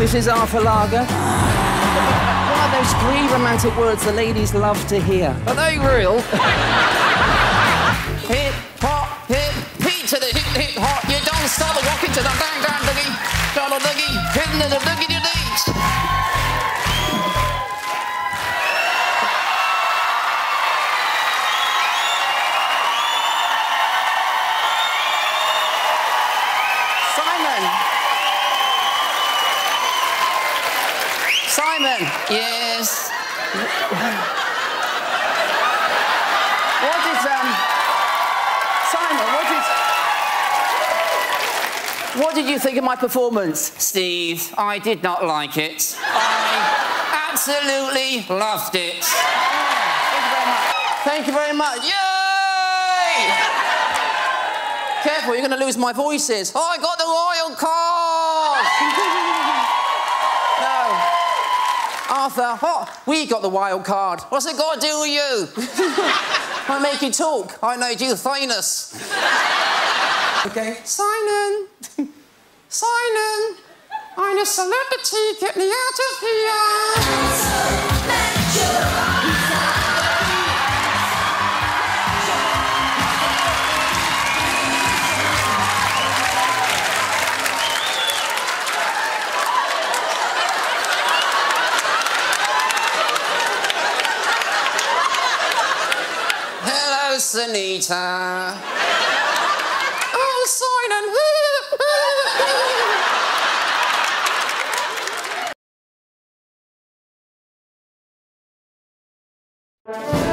Mrs. Arthur Lager? what are those three romantic words the ladies love to hear? Are they real? hip hop, hip, P to the hip hip hop. You don't stop the walking to the bang bang boogie, down the boogie, hitting the boogie to beat. Simon! Simon! Yes. What is, um... Simon, what did... What did you think of my performance? Steve, I did not like it. I absolutely loved it. Thank you very much. Thank you very much. Yay! Careful, you're going to lose my voices. Oh, I got the royal card! What? We got the wild card. What's it got to do with you? I make you talk. I made you famous. Okay. Simon! Simon! I'm a celebrity, get me out of here! Hello, Sunita. Oh, Simon!